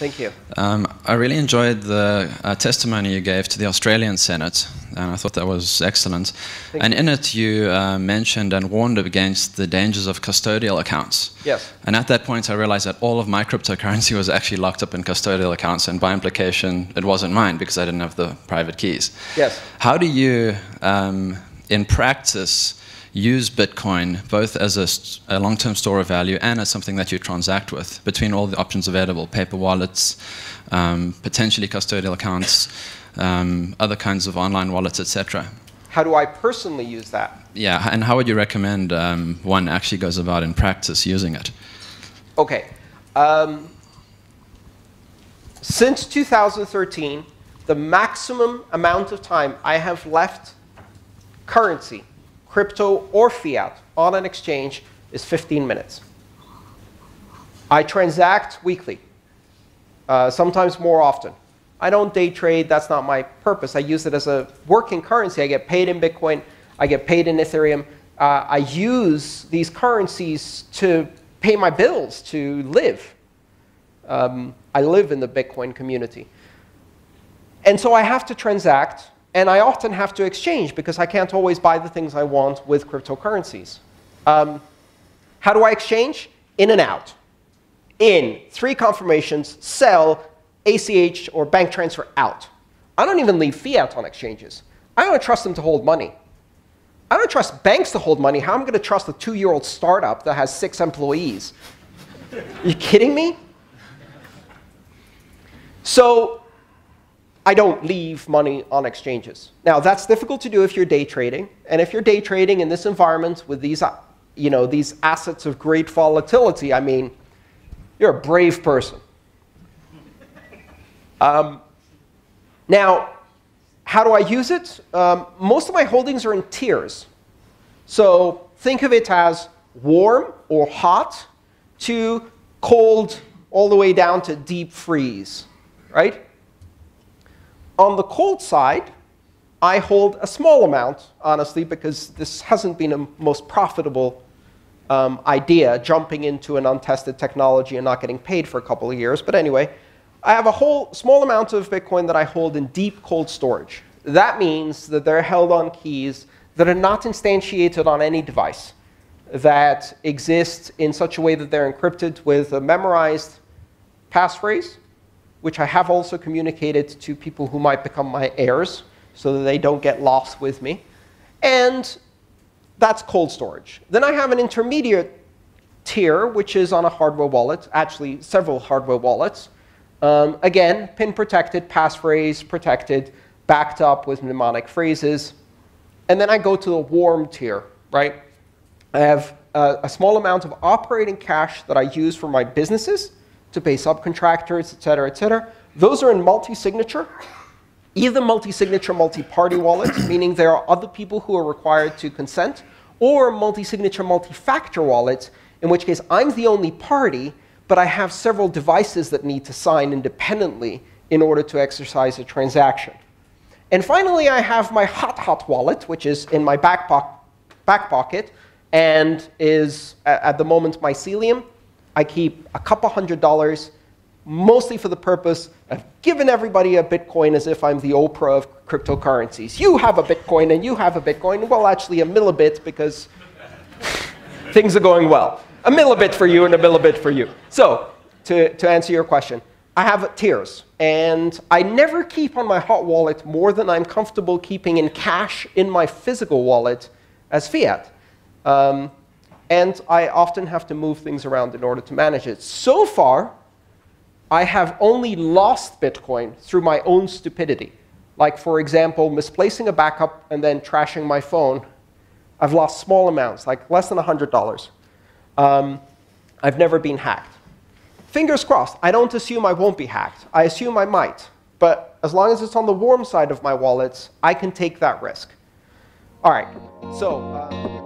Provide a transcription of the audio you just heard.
Thank you. Um, I really enjoyed the uh, testimony you gave to the Australian Senate, and I thought that was excellent. Thank and you. in it, you uh, mentioned and warned against the dangers of custodial accounts. Yes. And at that point, I realized that all of my cryptocurrency was actually locked up in custodial accounts, and by implication, it wasn't mine because I didn't have the private keys. Yes. How do you, um, in practice, use Bitcoin both as a, a long term store of value and as something that you transact with between all the options available paper wallets, um, potentially custodial accounts, um, other kinds of online wallets, etc.? How do I personally use that? Yeah, and how would you recommend um, one actually goes about in practice using it? Okay. Um, since 2013, the maximum amount of time I have left currency, crypto or fiat, on an exchange is 15 minutes. I transact weekly, uh, sometimes more often. I don't day trade, that's not my purpose. I use it as a working currency. I get paid in Bitcoin, I get paid in Ethereum. Uh, I use these currencies to pay my bills, to live. Um, I live in the Bitcoin community. And so I have to transact, and I often have to exchange because I can't always buy the things I want with cryptocurrencies. Um, how do I exchange? In and out. In, three confirmations, sell, ACH or bank transfer out. I don't even leave fiat on exchanges. I don't trust them to hold money. I don't trust banks to hold money. How am I going to trust a two-year-old startup that has six employees? Are you kidding me? So I don't leave money on exchanges. Now, that's difficult to do if you're day trading. And if you're day trading in this environment with these, you know, these assets of great volatility, I mean, you're a brave person. Um, now, how do I use it? Um, most of my holdings are in tiers. So think of it as warm or hot to cold all the way down to deep freeze, right? On the cold side, I hold a small amount, honestly, because this hasn't been a most profitable um, idea, jumping into an untested technology and not getting paid for a couple of years. But anyway, I have a whole small amount of Bitcoin that I hold in deep cold storage. That means that they're held on keys that are not instantiated on any device, that exist in such a way that they're encrypted with a memorized passphrase, which I have also communicated to people who might become my heirs so that they don't get lost with me. And that's cold storage. Then I have an intermediate tier, which is on a hardware wallet, actually several hardware wallets. Um, again, pin protected, passphrase protected, backed up with mnemonic phrases. And then I go to the warm tier, right? I have a, a small amount of operating cash that I use for my businesses to pay subcontractors, et cetera, et cetera. Those are in multi-signature, either multi-signature, multi-party wallets, meaning there are other people who are required to consent, or multi-signature, multi-factor wallets, in which case I'm the only party, but I have several devices that need to sign independently in order to exercise a transaction. And finally, I have my hot hot wallet, which is in my back, po back pocket and is at the moment mycelium. I keep a couple hundred dollars, mostly for the purpose of giving everybody a Bitcoin as if I'm the Oprah of cryptocurrencies. You have a Bitcoin and you have a Bitcoin. Well, actually, a millibit because things are going well. A millibit for you and a millibit for you. So, to, to answer your question, I have tiers. And I never keep on my hot wallet more than I'm comfortable keeping in cash in my physical wallet as fiat. Um, and I often have to move things around in order to manage it. So far, I have only lost Bitcoin through my own stupidity. Like, for example, misplacing a backup and then trashing my phone. I've lost small amounts, like less than $100. Um, I've never been hacked. Fingers crossed. I don't assume I won't be hacked. I assume I might. But as long as it's on the warm side of my wallets, I can take that risk. All right. So. Uh